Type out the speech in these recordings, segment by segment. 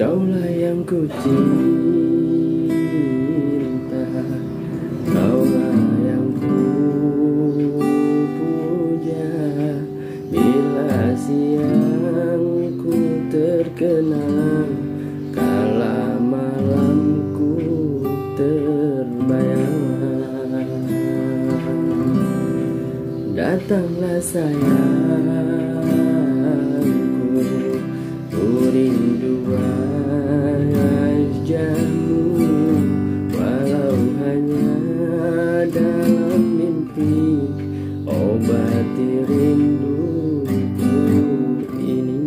Kaulah yang ku cinta Kaulah yang ku puja Bila siang ku terkenang Kala malamku terbayang. Datanglah sayangku Rinduku ini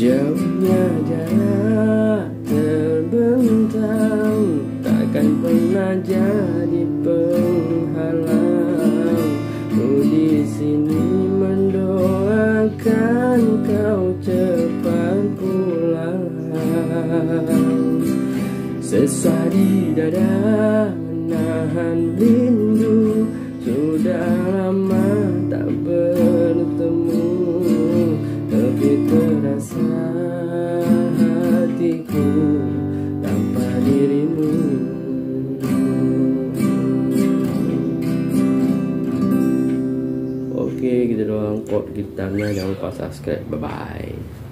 Jauhnya jarak mendoakan kau cepat pulang. Sesah di dada menahan rindu Oke gitu doang. Kok gitarnya jangan lupa subscribe. Bye bye